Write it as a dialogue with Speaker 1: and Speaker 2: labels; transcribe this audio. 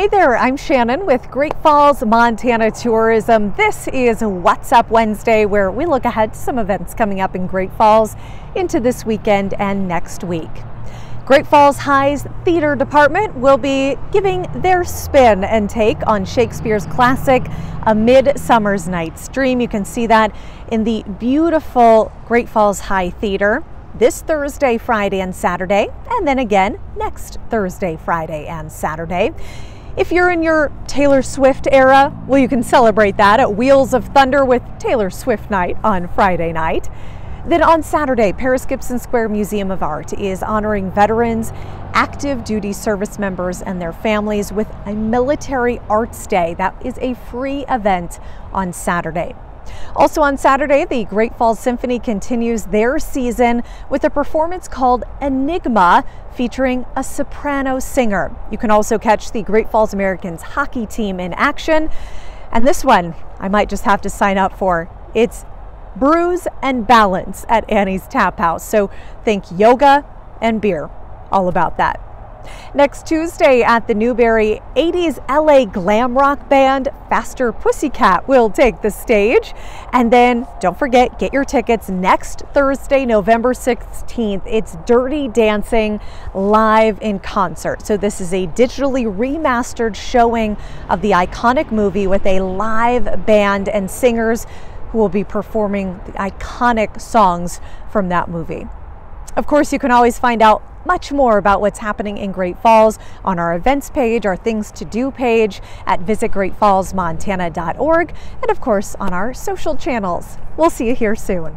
Speaker 1: Hey there, I'm Shannon with Great Falls, Montana Tourism. This is What's Up Wednesday, where we look ahead to some events coming up in Great Falls into this weekend and next week. Great Falls High's theater department will be giving their spin and take on Shakespeare's classic A Midsummer's Night's Dream. You can see that in the beautiful Great Falls High Theater this Thursday, Friday, and Saturday, and then again next Thursday, Friday, and Saturday. If you're in your Taylor Swift era, well, you can celebrate that at Wheels of Thunder with Taylor Swift Night on Friday night. Then on Saturday, Paris Gibson Square Museum of Art is honoring veterans, active duty service members, and their families with a military arts day. That is a free event on Saturday. Also on Saturday, the Great Falls Symphony continues their season with a performance called Enigma featuring a soprano singer. You can also catch the Great Falls Americans hockey team in action. And this one, I might just have to sign up for. It's Brews and Balance at Annie's Tap House. So think yoga and beer. All about that. Next Tuesday at the Newberry 80s LA glam rock band Faster Pussycat will take the stage. And then don't forget, get your tickets next Thursday, November 16th. It's Dirty Dancing live in concert. So this is a digitally remastered showing of the iconic movie with a live band and singers who will be performing the iconic songs from that movie. Of course, you can always find out much more about what's happening in Great Falls on our events page, our things to do page at visitgreatfallsmontana.org, and of course on our social channels. We'll see you here soon.